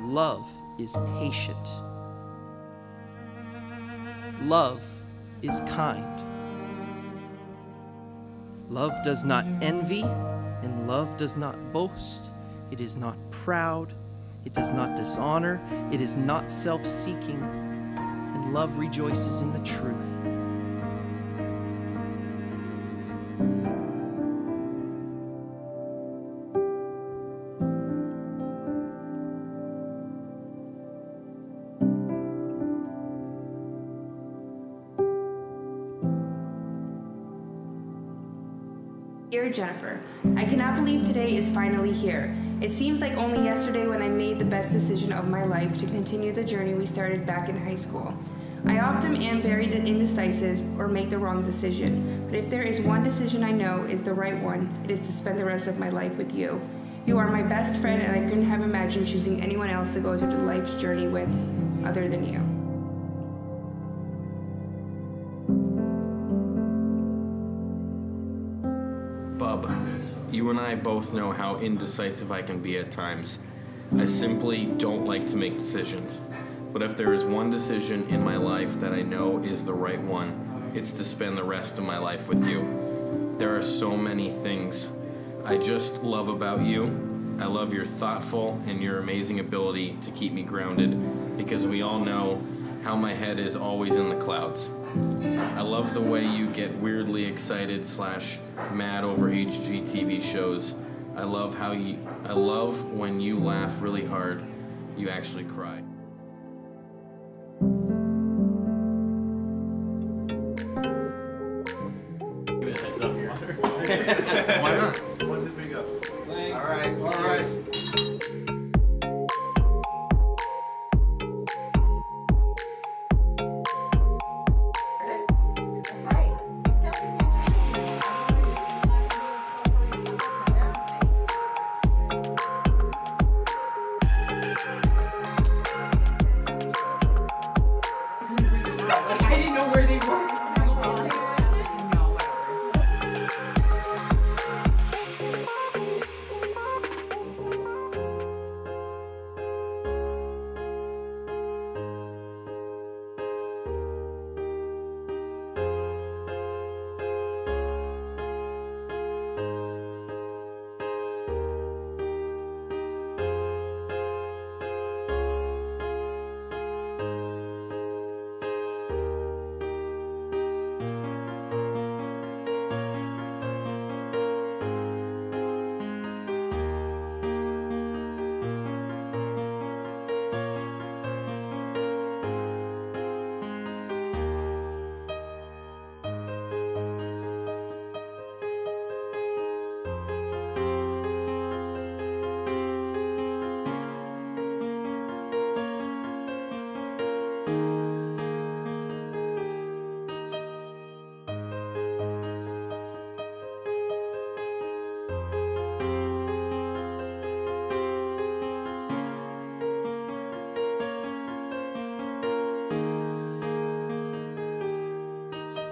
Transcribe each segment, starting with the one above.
Love is patient. Love is kind. Love does not envy, and love does not boast. It is not proud. It does not dishonor. It is not self seeking. And love rejoices in the truth. Dear Jennifer, I cannot believe today is finally here. It seems like only yesterday when I made the best decision of my life to continue the journey we started back in high school. I often am very indecisive or make the wrong decision, but if there is one decision I know is the right one, it is to spend the rest of my life with you. You are my best friend, and I couldn't have imagined choosing anyone else to go through life's journey with other than you. Bub, you and I both know how indecisive I can be at times. I simply don't like to make decisions. But if there is one decision in my life that I know is the right one, it's to spend the rest of my life with you. There are so many things I just love about you. I love your thoughtful and your amazing ability to keep me grounded because we all know how my head is always in the clouds. I love the way you get weirdly excited slash mad over HGTV shows. I love how you I love when you laugh really hard. You actually cry. Why not?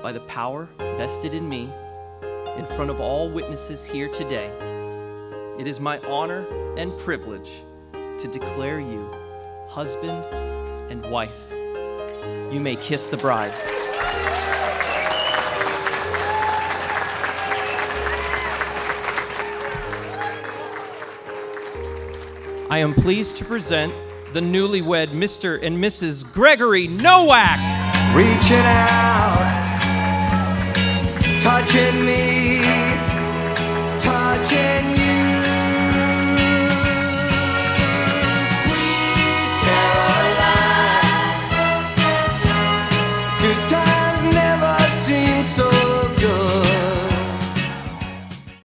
By the power vested in me in front of all witnesses here today, it is my honor and privilege to declare you husband and wife. You may kiss the bride. I am pleased to present the newlywed Mr. and Mrs. Gregory Nowak. reaching out, touching me,